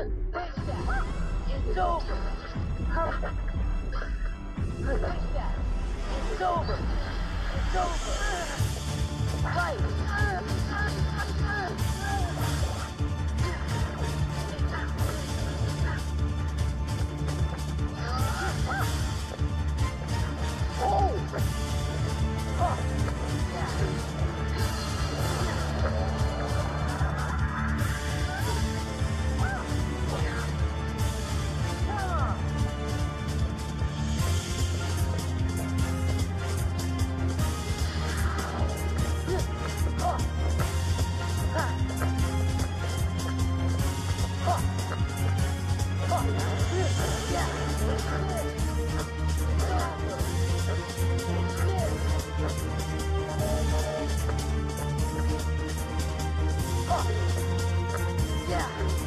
It's over. It's over. It's over. Yeah.